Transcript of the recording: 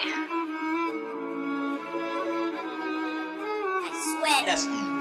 I sweat.